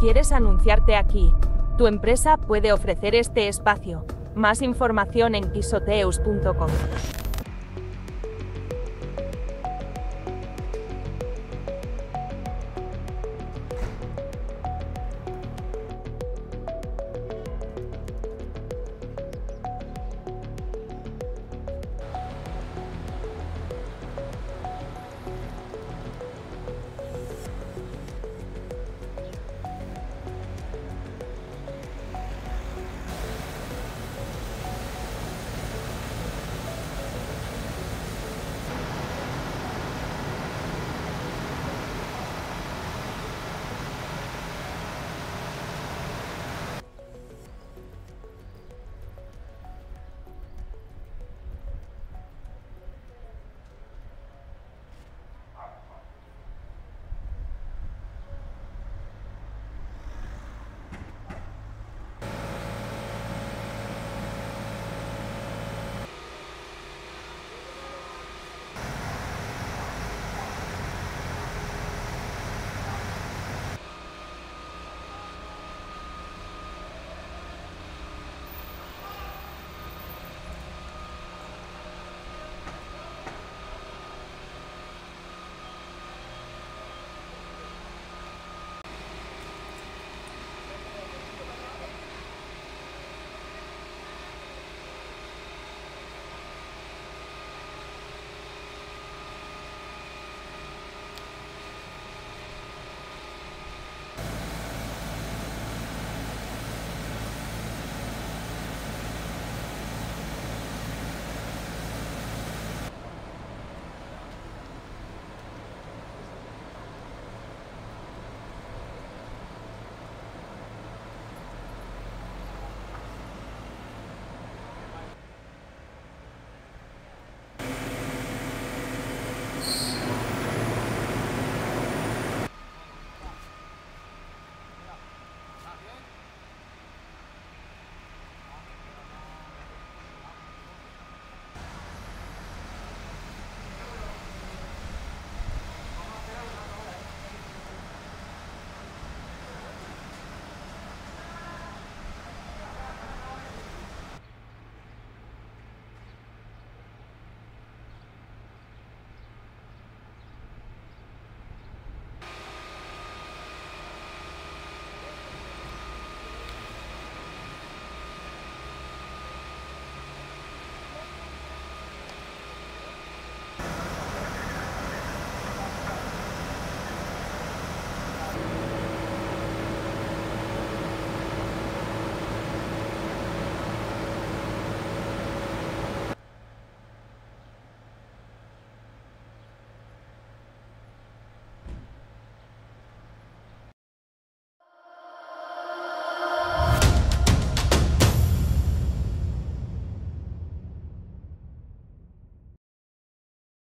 ¿Quieres anunciarte aquí? Tu empresa puede ofrecer este espacio. Más información en quisoteus.com.